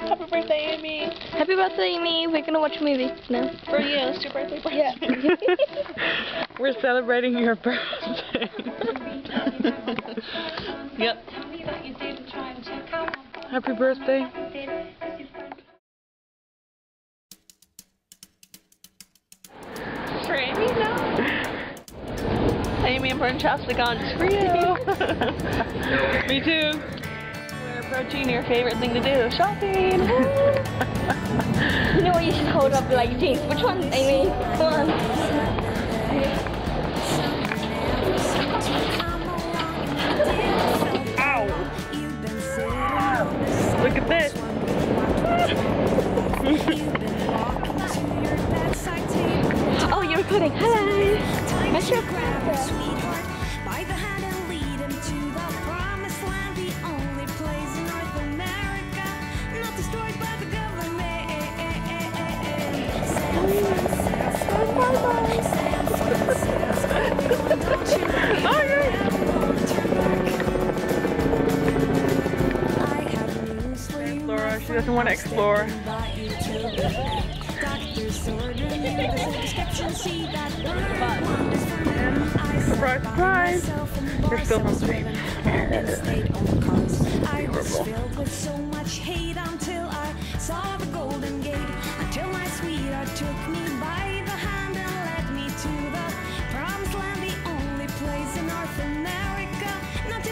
Happy birthday, Aimee. Happy birthday, Aimee. We're gonna watch a movie now. For you, it's your birthday party. Yeah. We're celebrating your birthday. Yep. Happy birthday. Aimee and burnt chapstick on just for you. Me too. We're approaching your favorite thing to do, shopping. you know what? You should hold up like this. Which one, Aimee? Come on. Look at this. Oh, you're recording. Hello. What's your Laura, she doesn't want to explore. Invite you to Doctor's order, there's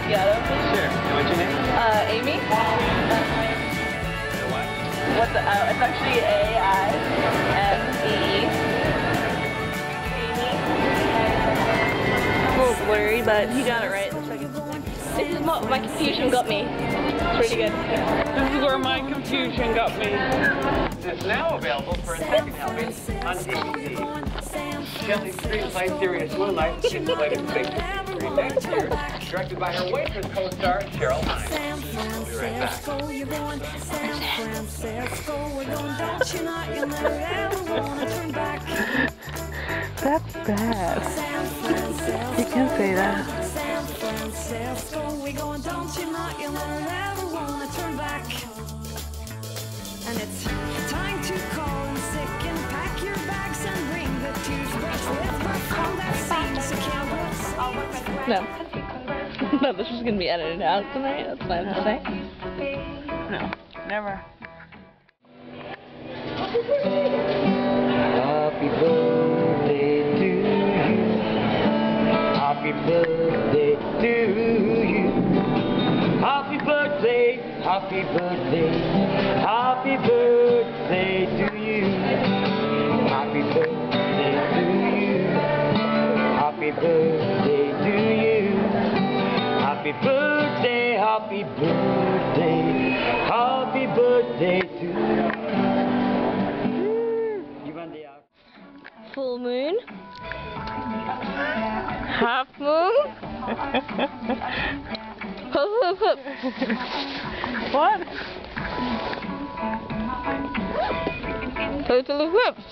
destroyed by the government. San Francisco, you're going. San Francisco, we're going. Don't you know you never ever wanna turn back? San Francisco, you're going. San Francisco, we going. Don't you know you never ever wanna turn back? a tall ice caramel macchiato. Sure. And what's your name? Uh, Aimee? What? What's the, uh, it's actually A-I-M-E-E. Aimee. A little blurry, but he got it right. This is what my confusion got me. It's pretty good. This is where my confusion got me. It's now available for a second helping on ABC. Shelly's screenplay Serious Moonlight is slated to make next year, directed by her waitress co-star Cheryl Hines. San We'll right. Francisco, you're going. San Francisco, we're going. Don't you know you never ever wanna turn back? That's bad. San Francisco. You can't say that. San Francisco, we're going, don't you know you'll never ever wanna turn back. No. no, this is gonna be edited out tonight. That's what I have to say. No, never. Happy birthday to you. Happy birthday to you. Happy birthday, happy birthday, happy birthday to you. Happy birthday to you. Happy birthday happy birthday, happy birthday to you. Uh, Full moon. Half Moon. Hup, hup, hup. what? Totally whips.